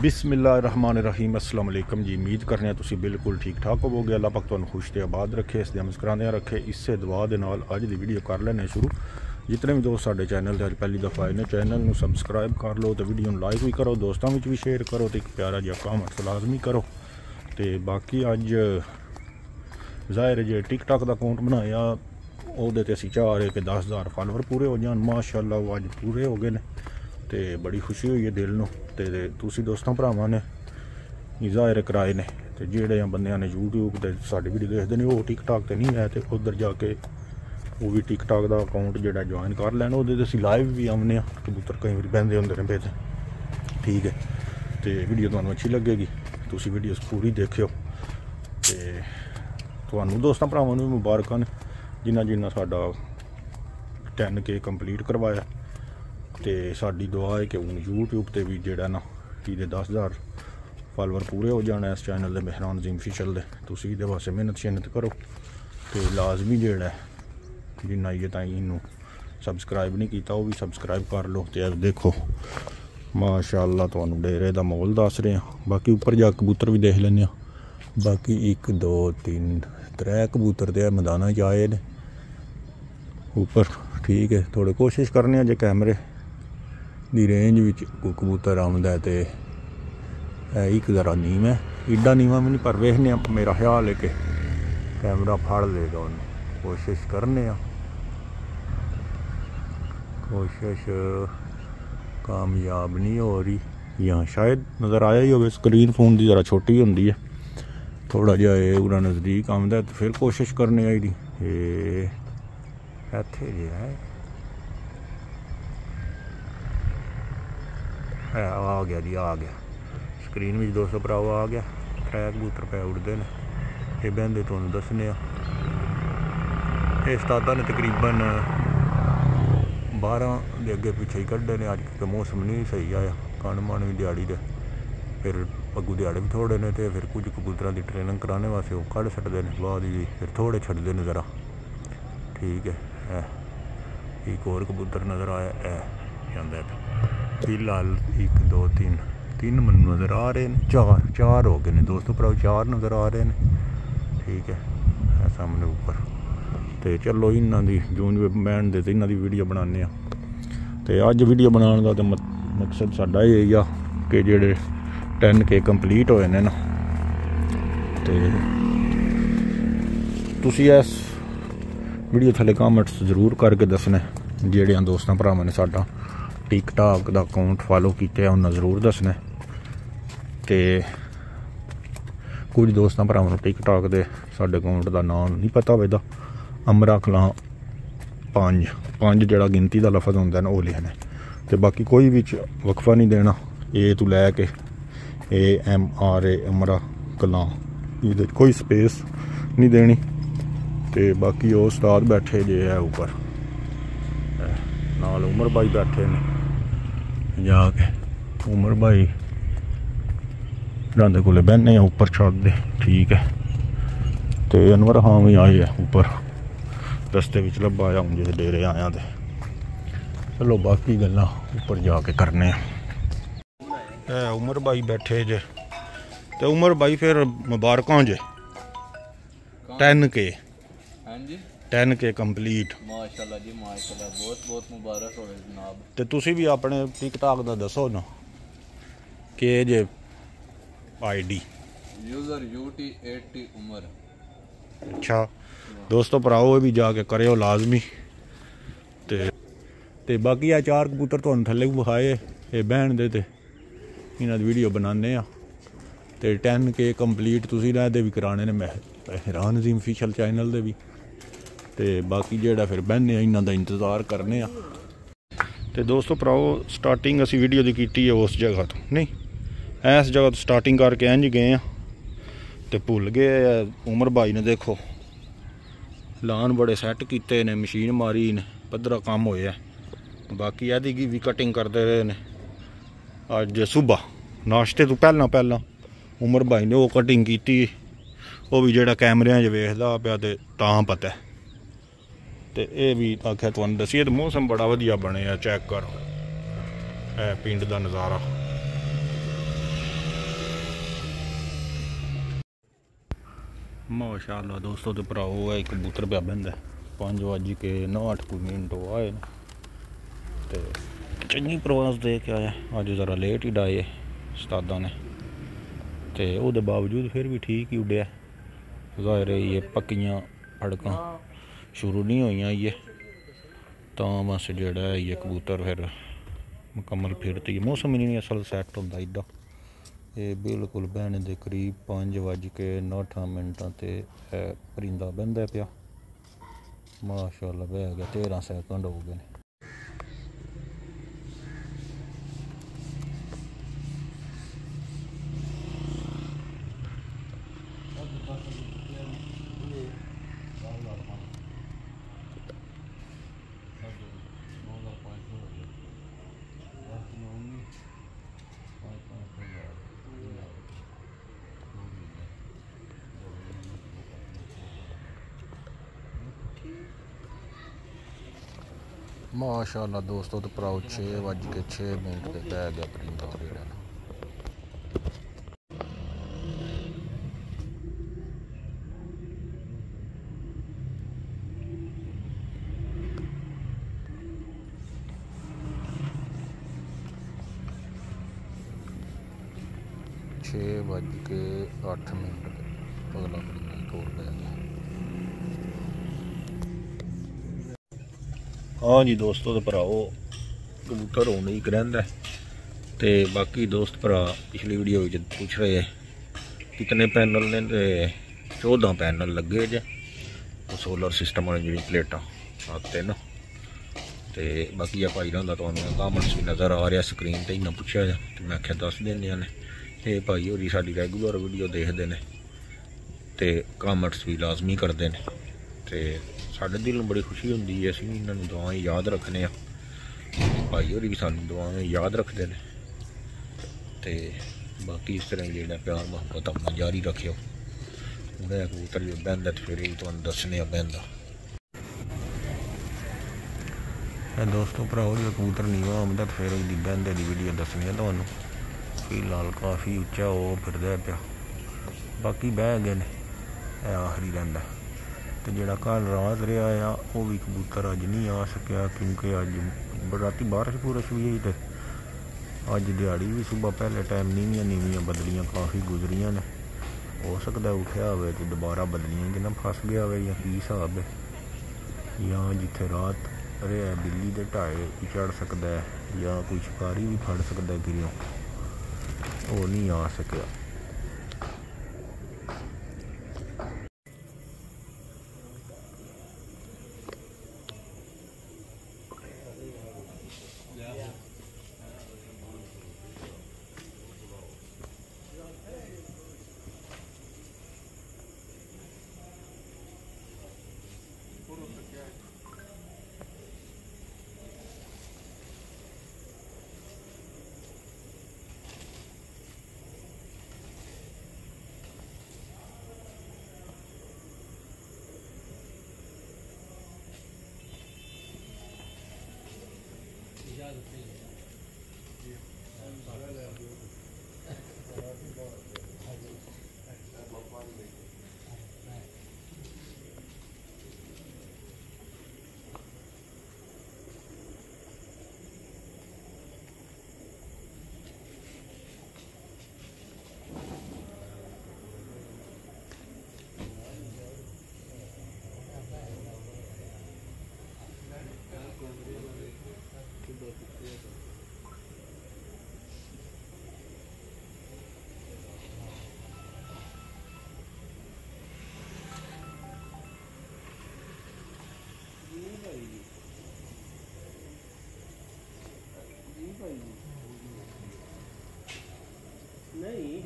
ਬਿਸਮਿਲ੍ਲਾਹਿਰਰਹਿਮਾਨਿਰਰਹੀਮ। ਅਸਲਾਮ ਅਲੈਕਮ ਜੀ, ਉਮੀਦ ਕਰਦੇ ਹਾਂ ਤੁਸੀਂ ਬਿਲਕੁਲ ਠੀਕ ਠਾਕ ਹੋਵੋਗੇ। ਅੱਲਾਹ ਪਾਕ ਤੁਹਾਨੂੰ ਖੁਸ਼ ਤੇ ਆਬਾਦ ਰੱਖੇ, ਇਸ ਦੇ ਮੁਸਕਰਾਉਂਦਿਆਂ ਰੱਖੇ। ਇਸੇ ਦੁਆ ਦੇ ਨਾਲ ਅੱਜ ਦੀ ਵੀਡੀਓ ਕਰ ਲੈਣੇ ਸ਼ੁਰੂ। ਜਿਤਨੇ ਵੀ ਦੋਸਤ ਸਾਡੇ ਚੈਨਲ ਤੇ ਅੱਜ ਪਹਿਲੀ ਦਫਾ ਆਏ ਨੇ, ਚੈਨਲ ਨੂੰ ਸਬਸਕ੍ਰਾਈਬ ਕਰ ਲਓ ਤੇ ਵੀਡੀਓ ਨੂੰ ਲਾਈਕ ਵੀ ਕਰੋ, ਦੋਸਤਾਂ ਵਿੱਚ ਵੀ ਸ਼ੇਅਰ ਕਰੋ ਤੇ ਇੱਕ ਪਿਆਰਾ ਜਿਹਾ ਕਮੈਂਟ ਲਾਜ਼ਮੀ ਕਰੋ। ਤੇ ਬਾਕੀ ਅੱਜ ਜ਼ਾਹਿਰ ਜੇ ਟਿਕਟਾਕ ਦਾ ਅਕਾਊਂਟ ਬਣਾਇਆ, ਉਹਦੇ ਤੇ ਅਸੀਂ ਚਾਹ ਰਹੇ ਕਿ 10000 ਫਾਲੋਅਰ ਪੂਰੇ ਹੋ ਜਾਣ। ਮਾਸ਼ਾਅੱਲਾ, ਉਹ ਅੱਜ ਪੂਰੇ ਹੋ ਗਏ ਨੇ। ਤੇ ਬੜੀ ਖੁਸ਼ੀ ਹੋਈ ਹੈ ਦਿਲ ਨੂੰ ਤੇ ਤੁਸੀਂ ਦੋਸਤਾਂ ਭਰਾਵਾਂ ਨੇ ਜ਼ਾਹਿਰ ਕਰਾਏ ਨੇ ਤੇ ਜਿਹੜੇ ਆ ਬੰਦਿਆਂ ਨੇ YouTube ਤੇ ਸਾਡੀ ਵੀਡੀਓ ਦੇਖਦੇ ਨੇ, ਉਹ ਟਿਕਟੌਕ ਤੇ ਨਹੀਂ ਹੈ ਤੇ ਉਧਰ ਜਾ ਕੇ ਉਹ ਵੀ ਟਿਕਟੌਕ ਦਾ ਅਕਾਊਂਟ ਜਿਹੜਾ ਜੁਆਇਨ ਕਰ ਲੈਣ, ਉਹਦੇ ਤੇ ਅਸੀਂ ਲਾਈਵ ਵੀ ਆਉਂਦੇ ਆ ਕਬੂਤਰ ਕਈ ਵਾਰੀ ਬੰਦੇ ਹੁੰਦੇ ਨੇ ਬੇਤੇ। ਠੀਕ ਹੈ। ਤੇ ਵੀਡੀਓ ਤੁਹਾਨੂੰ ਅੱਛੀ ਲੱਗੇਗੀ, ਤੁਸੀਂ ਵੀਡੀਓ ਪੂਰੀ ਦੇਖਿਓ। ਤੇ ਤੁਹਾਨੂੰ ਦੋਸਤਾਂ ਭਰਾਵਾਂ ਨੂੰ ਵੀ ਮੁਬਾਰਕਾਂ ਨੇ ਜਿਨ੍ਹਾਂ ਜਿਨ੍ਹਾਂ ਸਾਡਾ 10k ਕੰਪਲੀਟ ਕਰਵਾਇਆ। ਤੇ ਸਾਡੀ ਦੁਆ ਹੈ ਕਿ ਹੁਣ YouTube ਤੇ ਵੀ ਜਿਹੜਾ ਨਾ ਇਹਦੇ 10000 ਫਾਲੋਅਰ ਪੂਰੇ ਹੋ ਜਾਣ ਇਸ ਚੈਨਲ ਦੇ ਮਹਿਰਾਨ ਜ਼ੀਮ ਫਿਸ਼ਲ ਦੇ। ਤੁਸੀਂ ਇਹਦੇ ਵਾਸਤੇ ਮਿਹਨਤ ਸ਼ਿਹਨਤ ਕਰੋ ਤੇ ਲਾਜ਼ਮੀ ਜਿਹੜਾ ਜਿੰਨਾ ਇਹ ਤਾਂ ਇਹਨੂੰ ਸਬਸਕ੍ਰਾਈਬ ਨਹੀਂ ਕੀਤਾ, ਉਹ ਵੀ ਸਬਸਕ੍ਰਾਈਬ ਕਰ ਲਓ ਤੇ ਦੇਖੋ, ਮਾਸ਼ਾਅੱਲਾ ਤੁਹਾਨੂੰ ਡੇਰੇ ਦਾ ਮੋਲ ਦੱਸ ਰਹੇ। ਆ ਬਾਕੀ ਉੱਪਰ ਜਾ ਕਬੂਤਰ ਵੀ ਦੇਖ ਲੈਂਦੇ ਆ ਬਾਕੀ 1 2 3 ਤਰੇ ਕਬੂਤਰ ਤੇ ਮੈਦਾਨਾਂ 'ਚ ਆਏ ਨੇ। ਉੱਪਰ ਠੀਕ ਹੈ ਥੋੜੇ ਕੋਸ਼ਿਸ਼ ਕਰਨੇ ਆ ਜੇ ਕੈਮਰੇ ਦੀ ਰੇਂਜ ਵਿੱਚ ਕਬੂਤਰ ਆਉਂਦਾ ਤੇ ਇਹ ਇੱਕ ਜ਼ਰਾ ਨੀਮ ਹੈ। ਇੱਡਾ ਨੀਵਾ ਵੀ ਨਹੀਂ, ਪਰ ਵੇਖਨੇ ਆ ਮੇਰਾ ਖਿਆਲ ਹੈ ਕਿ ਕੈਮਰਾ ਫੜ ਲੇਗਾ ਉਹਨੂੰ। ਕੋਸ਼ਿਸ਼ ਕਰਨੇ ਆ। ਕੋਸ਼ਿਸ਼ ਕਾਮਯਾਬ ਨਹੀਂ ਹੋ ਰਹੀ। ਜਾਂ ਸ਼ਾਇਦ ਨਜ਼ਰ ਆਇਆ ਹੀ ਹੋਵੇ ਸਕਰੀਨ ਫੋਨ ਦੀ ਜ਼ਰਾ ਛੋਟੀ ਹੁੰਦੀ ਹੈ। ਥੋੜਾ ਜਿਹਾ ਇਹ ਉਹਨਾਂ ਨਜ਼ਦੀਕ ਆਉਂਦਾ ਤੇ ਫਿਰ ਕੋਸ਼ਿਸ਼ ਕਰਨੇ ਆ ਇਹਦੀ। ਇਹ ਇੱਥੇ ਜਿਹਾ ਹੈ। ਹੈ, ਆ ਗਿਆ ਜੀ, ਆ ਗਿਆ। ਸਕਰੀਨ ਵਿੱਚ 200 ਭਰਾਵਾ ਆ ਗਿਆ। ਟਰੈਕ ਕਬੂਤਰ ਪੈ ਉੜਦੇ ਨੇ। ਇਹ ਬੰਦੇ ਤੁਹਾਨੂੰ ਦੱਸਨੇ ਆ। ਇਹ ਸਤਾਦਾ ਨੇ ਤਕਰੀਬਨ 12 ਦੇ ਅੱਗੇ ਪਿੱਛੇ ਹੀ ਕੱਢੇ ਨੇ। ਅੱਜ ਕਿ ਮੌਸਮ ਨਹੀਂ ਸਹੀ ਆਇਆ। ਕਣ ਮਣ ਵੀ ਦਿਹਾੜੀ ਦੇ। ਫਿਰ ਅੱਗੂ ਦਿਹਾੜੇ ਵੀ ਥੋੜੇ ਨੇ ਤੇ ਫਿਰ ਕੁਝ ਕਬੂਤਰਾਂ ਦੀ ਟ੍ਰੇਨਿੰਗ ਕਰਾਣੇ ਵਾਸਤੇ ਉਹ ਕੱਢ ਛੱਡਦੇ ਨੇ। ਬਾਅਦ ਵੀ ਫਿਰ ਥੋੜੇ ਛੱਡਦੇ ਨੇ ਜ਼ਰਾ। ਠੀਕ ਹੈ ਇਹ ਇੱਕ ਹੋਰ ਕਬੂਤਰ ਨਜ਼ਰ ਆਇਆ ਇਹ ਜਾਂਦਾ ਫਿਲਹਾਲ 1 2 3 ਤਿੰਨ ਮੈਨੂੰ ਨਜ਼ਰ ਆ ਰਹੇ ਨੇ। ਚਾਰ ਚਾਰ ਹੋ ਗਏ ਨੇ। ਦੋਸਤੋ ਭਰਾਓ, ਚਾਰ ਨਜ਼ਰ ਆ ਰਹੇ ਨੇ। ਠੀਕ ਹੈ ਸਾਹਮਣੇ ਉੱਪਰ। ਤੇ ਚਲੋ ਇਹਨਾਂ ਦੀ, ਜੂਨ ਬੈਂਡ ਦੇ ਤੇ ਇਹਨਾਂ ਦੀ ਵੀਡੀਓ ਬਣਾਉਂਦੇ ਆ ਤੇ ਅੱਜ ਵੀਡੀਓ ਬਣਾਉਣ ਦਾ ਤੇ ਮਕਸਦ ਸਾਡਾ ਇਹ ਆ ਕਿ ਜਿਹੜੇ 10k ਕੰਪਲੀਟ ਹੋਏ ਨੇ ਨਾ। ਤੇ ਤੁਸੀਂ ਇਸ ਵੀਡੀਓ ਥੱਲੇ ਕਮੈਂਟਸ ਜ਼ਰੂਰ ਕਰਕੇ ਦੱਸਣਾ, ਜਿਹੜਿਆਂ ਦੋਸਤਾਂ, ਭਰਾਵਾਂ ਨੇ ਸਾਡਾ। ਟਿਕਟਾਕ ਦਾ ਅਕਾਊਂਟ ਫਾਲੋ ਕੀਤਾ ਉਹਨਾਂ ਜ਼ਰੂਰ ਦੱਸਣਾ। ਤੇ ਕੁਝ ਦੋਸਤਾਂ ਭਰਾਵਾਂ ਨੂੰ ਟਿਕਟਾਕ ਦੇ ਸਾਡੇ ਅਕਾਊਂਟ ਦਾ ਨਾਮ ਨਹੀਂ ਪਤਾ ਹੋਵੇਗਾ ਅਮਰਾ ਕਲਾਂ ਪੰਜ ਪੰਜ ਜਿਹੜਾ ਗਿਣਤੀ ਦਾ ਲਫ਼ਜ਼ ਹੁੰਦਾ ਨਾ ਉਹ ਲਿਖਣਾ ਤੇ ਬਾਕੀ ਕੋਈ ਵਿੱਚ ਵਕਫਾ ਨਹੀਂ ਦੇਣਾ ਏ ਤੂੰ ਲੈ ਕੇ ਏ ਐਮ ਆਰ ਏ ਅਮਰਾ ਕਲਾਂ ਇਹਦੇ ਕੋਈ ਸਪੇਸ ਨਹੀਂ ਦੇਣੀ। ਤੇ ਬਾਕੀ ਉਹ ਉਸਤਾਦ ਬੈਠੇ ਜੇ ਹੈ ਉੱਪਰ। ਨਾਲ ਉਮਰ ਬਾਈ ਬੈਠੇ ਨੇ। ਜਾ ਕੇ। ਉਮਰ ਬਾਈ ਰਾਂਦੇ ਕੋਲੇ ਬੈਠਨੇ ਆ ਉੱਪਰ ਛੱਤ ਦੇ ਠੀਕ ਹੈ। ਤੇ ਅਨਵਰ ਹਾਂ ਵੀ ਆਏ ਆ ਉੱਪਰ। ਰਸਤੇ ਵਿੱਚ ਲੱਭਾ ਆਇਆ ਹੁਣ ਜਿਹਦੇ ਡੇਰੇ ਆਇਆ ਤੇ ਚਲੋ ਬਾਕੀ ਗੱਲਾਂ ਉੱਪਰ ਜਾ ਕੇ ਕਰਨੇ ਆ। ਇਹ ਉਮਰ ਬਾਈ ਬੈਠੇ ਜੇ। ਤੇ ਉਮਰ ਬਾਈ ਫਿਰ ਮੁਬਾਰਕਾਂ ਜੇ। 10k ਹਾਂਜੀ। 10k ਕੰਪਲੀਟ ਮਾਸ਼ਾਅੱਲਾ ਜੀ ਮਾਸ਼ਾਅੱਲਾ ਬਹੁਤ ਬਹੁਤ ਮੁਬਾਰਕ ਹੋਵੇ ਜਨਾਬ। ਤੇ ਤੁਸੀਂ ਵੀ ਆਪਣੇ ਟਿਕਟੌਕ ਦਾ ਦੱਸੋ ਨਾ ਕਿ ਜੇ ਆਈਡੀ ਯੂਜ਼ਰ ਯੂਟੀ 80 ਉਮਰ। ਅੱਛਾ। ਦੋਸਤੋ ਭਰਾਓ ਇਹ ਵੀ ਜਾ ਕੇ ਕਰਿਓ ਲਾਜ਼ਮੀ। ਤੇ ਤੇ ਬਾਕੀ ਆ ਚਾਰ ਕਬੂਤਰ ਤੁਹਾਨੂੰ ਥੱਲੇ ਵਿਖਾਏ ਇਹ ਬਹਿਣ ਦੇ ਤੇ। ਇਹਨਾਂ ਦੀ ਵੀਡੀਓ ਬਣਾਉਂਦੇ ਆ। ਤੇ 10k ਕੰਪਲੀਟ ਤੁਸੀਂ ਨਾ ਇਹਦੇ ਵੀ ਕਰਾਣੇ ਨੇ ਮੈਂ ਹੈਰਾਨ ਅਜ਼ੀਮ ਫਿਸ਼ਲ ਚੈਨਲ ਦੇ ਵੀ। ਤੇ ਬਾਕੀ ਜਿਹੜਾ ਫਿਰ ਬਹਿਨੇ ਆ, ਇਹਨਾਂ ਦਾ ਇੰਤਜ਼ਾਰ ਕਰਨੇ ਆ। ਤੇ ਦੋਸਤੋ ਭਰਾਓ ਸਟਾਰਟਿੰਗ ਅਸੀਂ ਵੀਡੀਓ ਦੀ ਕੀਤੀ ਹੈ ਉਸ ਜਗ੍ਹਾ ਤੋਂ, ਨਹੀਂ? ਐਸ ਜਗ੍ਹਾ ਤੋਂ ਸਟਾਰਟਿੰਗ ਕਰਕੇ ਇੰਜ ਗਏ ਆ ਤੇ ਭੁੱਲ ਗਏ ਉਮਰ ਭਾਈ ਨੇ ਦੇਖੋ, ਲਾਨ ਬੜੇ ਸੈੱਟ ਕੀਤੇ ਨੇ ਮਸ਼ੀਨ ਮਾਰੀ ਨੇ, ਪੱਧਰਾ ਕੰਮ ਹੋਇਆ। ਬਾਕੀ ਇਹਦੀ ਕੀ ਵੀ ਕਟਿੰਗ ਕਰਦੇ ਰਹੇ ਨੇ। ਅੱਜ ਸਵੇਰ ਨਾਸ਼ਤੇ ਤੋਂ ਪਹਿਲਾਂ ਪਹਿਲਾਂ ਉਮਰ ਭਾਈ ਨੇ ਉਹ ਕਟਿੰਗ ਕੀਤੀ। ਉਹ ਵੀ ਜਿਹੜਾ ਕੈਮਰਿਆਂ 'ਚ ਵੇਖਦਾ ਪਿਆ ਤੇ ਤਾਂ ਪਤਾ ਤੇ ਇਹ ਵੀ ਆਖਿਆ ਤੁਹਾਨੂੰ ਦਸੀਏ ਤੇ ਮੌਸਮ ਬੜਾ ਵਧੀਆ ਬਣਿਆ ਚੈੱਕ ਕਰੋ। ਇਹ ਪਿੰਡ ਦਾ ਨਜ਼ਾਰਾ। ਮਾਸ਼ਾਅੱਲਾ ਦੋਸਤੋ ਤੇ ਭਰਾਓ, ਇਹ ਕਬੂਤਰ ਪਿਆ ਬੰਦਾ ਪੰਜ ਵਜੇ ਕੇ 9:08 ਕੁ ਮਿੰਟ ਆਏ ਤੇ ਚੰਗੀ ਪ੍ਰਵਾਸ ਦੇ ਕੇ ਆਇਆ। ਅੱਜ ਜ਼ਰਾ ਲੇਟ ਹੀ ਡਾਏ ਉਸਤਾਦਾਂ ਨੇ। ਤੇ ਉਹਦੇ ਬਾਵਜੂਦ ਫਿਰ ਵੀ ਠੀਕ ਹੀ ਉੱਡਿਆ। ਜ਼ਾਹਿਰ ਇਹ ਪੱਕੀਆਂ ਫੜਕਾਂ। ਸ਼ੁਰੂ ਨਹੀਂ ਹੋਈਆਂ ਇਹ। ਤਾਂ ਬਸ ਜਿਹੜਾ ਇਹ ਕਬੂਤਰ ਫਿਰ ਮੁਕੰਮਲ ਫਿਰ ਤੇ ਮੌਸਮ ਹੀ ਨਹੀਂ ਅਸਲ ਸੈੱਟ ਹੁੰਦਾ ਇਦਾਂ ਇਹ ਬਿਲਕੁਲ ਬਹਿਣ ਦੇ ਕਰੀਬ 5 ਵੱਜ ਕੇ 9 ਮਿੰਟਾਂ ਤੇ ਪਰਿੰਦਾ ਬੰਦਾ ਪਿਆ। ਮਾਸ਼ਾਅੱਲਾ, ਬਹਿ ਗਿਆ 13 ਸੈਕਿੰਡ ਹੋ ਗਏ ਨੇ। ਮਾਸ਼ਾਅੱਲਾ ਦੋਸਤੋ, ਤੇ ਭਰਾਓ 6 ਵੱਜ ਕੇ 6 ਮਿੰਟ ਤੇ ਬਹਿ ਗਿਆ ਪਰਿੰਦਾ ਜਿਹੜਾ ਛੇ ਵੱਜ ਕੇ 8 ਮਿੰਟ ਅਗਲਾ ਪਰਿੰਦਾ ਇੱਕ ਹੋਰ ਗਿਆ। ਹਾਂ ਜੀ ਦੋਸਤੋ ਤੇ ਭਰਾਓ, ਕਬੂਤਰ ਹੋਣ ਹੀ ਰਹਿੰਦਾ ਤੇ ਬਾਕੀ ਦੋਸਤ ਭਰਾ ਪਿਛਲੀ ਵੀਡੀਓ ਵਿੱਚ ਪੁੱਛ ਰਹੇ ਕਿਤਨੇ ਪੈਨਲ ਨੇ ਤੇ 14 ਪੈਨਲ ਲੱਗੇ ਜੇ। ਸੋਲਰ ਸਿਸਟਮ ਵਾਲੀ ਜਿਹੜੀ ਪਲੇਟਾਂ ਆ ਤਿੰਨ। ਤੇ ਬਾਕੀ ਆ ਭਾਈ ਦਾ ਤੁਹਾਨੂੰ ਕਾਮੈਂਟਸ ਵੀ ਨਜ਼ਰ ਆ ਰਿਹਾ ਸਕਰੀਨ ਤੇ ਇਹਨਾਂ ਪੁੱਛਿਆ ਜਾ ਤੇ ਮੈਂ ਆਖਿਆ ਦੱਸ ਦਿੰਦੇ ਨੇ ਇਹ ਭਾਈ ਹੋਰੀ ਸਾਡੀ ਰੈਗੂਲਰ ਵੀਡੀਓ ਦੇਖਦੇ ਨੇ ਤੇ ਕਾਮੈਂਟਸ ਵੀ ਲਾਜ਼ਮੀ ਕਰਦੇ ਨੇ। ਤੇ ਸਾਡੇ ਦਿਲ ਨੂੰ ਬੜੀ ਖੁਸ਼ੀ ਹੁੰਦੀ ਹੈ, ਅਸੀਂ ਇਹਨਾਂ ਨੂੰ ਦੁਆਵਾਂ ਯਾਦ ਰੱਖਨੇ ਆ ਭਾਈ ਹੋਰੀ ਵੀ ਸਾਨੂੰ ਦੁਆਵਾਂ ਯਾਦ ਰੱਖਦੇ ਨੇ। ਤੇ ਬਾਕੀ ਇਸ ਤਰ੍ਹਾਂ ਜਿਹੜਾ ਪਿਆਰ ਮੁਹੱਬਤ ਆਪਣਾ ਜਾਰੀ ਰੱਖਿਓ। ਉਹਦਾ ਕਬੂਤਰ ਜੋ ਬੰਦਾ ਤੇ ਫਿਰ ਇਹ ਤੁਹਾਨੂੰ ਦੱਸਣੇ ਆ ਬੰਦਾ ਇਹ ਦੋਸਤੋ ਭਰਾਓ, ਜੇ ਕਬੂਤਰ ਨਹੀਂ ਆਉਂਦਾ ਤੇ ਫਿਰ ਉਹਦੀ ਬੰਦੇ ਦੀ ਵੀਡੀਓ ਦੱਸਣੀ ਆ ਤੁਹਾਨੂੰ। ਫਿਲਹਾਲ ਕਾਫੀ ਉੱਚਾ ਉਹ ਫਿਰਦਾ ਪਿਆ। ਬਾਕੀ ਬਹਿ ਗਏ ਨੇ, ਇਹ ਆਖਰੀ ਰਹਿੰਦਾ। ਤੇ ਜਿਹੜਾ ਕੱਲ ਰਾਤ ਰਿਹਾ ਆ, ਉਹ ਵੀ ਕਬੂਤਰ ਅੱਜ ਨਹੀਂ ਆ ਸਕਿਆ ਕਿਉਂਕਿ ਅੱਜ ਰਾਤੀ ਬਾਰਿਸ਼ ਪੂਰਸ਼ ਵੀ ਹੋਈ ਤੇ ਅੱਜ ਦਿਹਾੜੀ ਵੀ ਸਵੇਰ ਪਹਿਲੇ ਟਾਈਮ ਨੀਵੀਆਂ ਨੀਵੀਆਂ ਬਦਲੀਆਂ ਕਾਫੀ ਗੁਜ਼ਰੀਆਂ ਨੇ। ਹੋ ਸਕਦਾ ਉੱਠਿਆ ਹੋਵੇ ਤੇ ਦੁਬਾਰਾ ਬਦਲੀਆਂ ਕਿ ਨਾ ਫਸ ਗਿਆ ਹੋਵੇ ਜਾਂ ਕੀ ਹਿਸਾਬ ਹੈ। ਜਾਂ ਜਿੱਥੇ ਰਾਤ ਰਿਹਾ, ਬਿੱਲੀ ਦੇ ਢਾਏ ਵੀ ਚੜ ਸਕਦਾ ਹੈ ਜਾਂ ਕੋਈ ਸ਼ਿਕਾਰੀ ਵੀ ਫੜ ਸਕਦਾ ਹੈ ਕਿਰਿਓ। ਉਹ ਨਹੀਂ ਆ ਸਕਿਆ।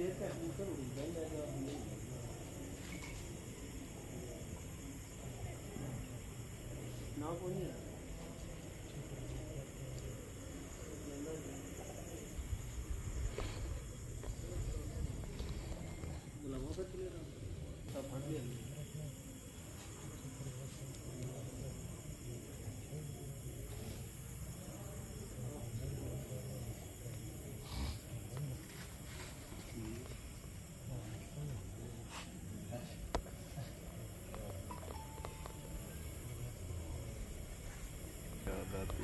ਨਹੀਂ ਜੇ ਤੇ ਕਬੂਤਰ ਉੜ ਜਾਂਦਾ ਜਾਂ ਨਹੀਂ ਨਾ ਕੋਈ ਨਹੀਂ ਗੁਲਾਮਾ ਫਿਰ ਕਿਲੇ ਦਾ ਸਭ ਫੜ ਲਿਆ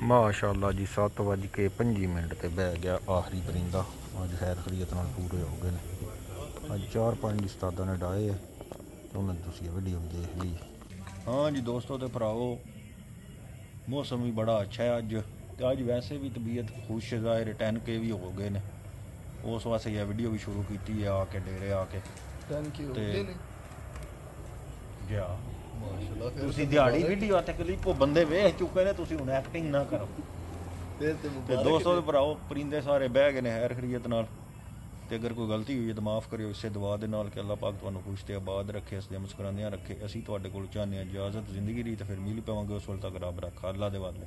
ਮਾਸ਼ਾਅੱਲਾ ਜੀ 7 ਵੱਜ ਕੇ 5 ਮਿੰਟ ਤੇ ਬਹਿ ਗਿਆ ਆਖਰੀ ਪਰਿੰਦਾ। ਅੱਜ ਖੈਰ ਖਰੀਅਤ ਨਾਲ ਪੂਰੇ ਹੋ ਗਏ ਨੇ। ਅੱਜ ਚਾਰ ਪੰਜ ਉਸਤਾਦਾਂ ਨੇ ਡਾਏ ਆ ਤੇ ਉਹਨਾਂ ਤੁਸੀਂ ਵੀਡੀਓ ਵੀ ਦੇਖ ਲਈ। ਹਾਂ ਜੀ ਦੋਸਤੋ ਤੇ ਭਰਾਓ ਮੌਸਮ ਵੀ ਬੜਾ ਅੱਛਾ ਹੈ ਅੱਜ। ਤੇ ਅੱਜ ਵੈਸੇ ਵੀ ਤਬੀਅਤ ਖੁਸ਼ ਜ਼ਾਹਿਰ 10 ਕੇ ਵੀ ਹੋ ਗਏ ਨੇ। ਉਸ ਵਾਸਤੇ ਇਹ ਵੀਡੀਓ ਵੀ ਸ਼ੁਰੂ ਕੀਤੀ ਹੈ ਆ ਕੇ ਡੇਰੇ ਆ ਕੇ। ਥੈਂਕ ਯੂ ਗਿਆ। ਮਾਸ਼ਾਅੱਲਾ ਫਿਰ ਤੁਸੀਂ ਦਿਹਾੜੀ। ਵੀਡੀਓ ਤੇ ਕਲਿੱਪ ਬੰਦੇ ਵੇਖ ਚੁੱਕੇ ਨੇ ਤੁਸੀਂ ਹੁਣ ਐਕਟਿੰਗ ਨਾ ਕਰੋ ਤੇ ਦੋਸਤੋ। ਤੇ ਭਰਾਓ ਪਰਿੰਦੇ ਸਾਰੇ ਬਹਿ ਗਏ ਨੇ ਹੈਰ ਖਰੀਅਤ ਨਾਲ ਤੇ ਅਗਰ ਕੋਈ ਗਲਤੀ ਹੋਈ ਹੈ ਤਾਂ ਮਾਫ ਕਰਿਓ ਇਸੇ ਦੁਆ ਦੇ ਨਾਲ ਕਿ ਅੱਲਾਹ ਪਾਕ ਤੁਹਾਨੂੰ ਖੁਸ਼ ਤੇ ਆਬਾਦ ਰੱਖੇ ਦੇ ਮੁਸਕਰਾਉਂਦਿਆਂ ਰੱਖੇ ਅਸੀਂ ਤੁਹਾਡੇ ਕੋਲ ਚਾਹੁੰਦੇ ਹਾਂ ਇਜਾਜ਼ਤ ਜ਼ਿੰਦਗੀ ਦੀ ਤੇ ਫਿਰ ਮਿਲ ਪਾਵਾਂਗੇ ਉਸ ਵਕਤ ਤੱਕ ਰੱਬ ਰੱਖਾ ਅੱਲਾਹ ਦੇ ਵਾਲੇ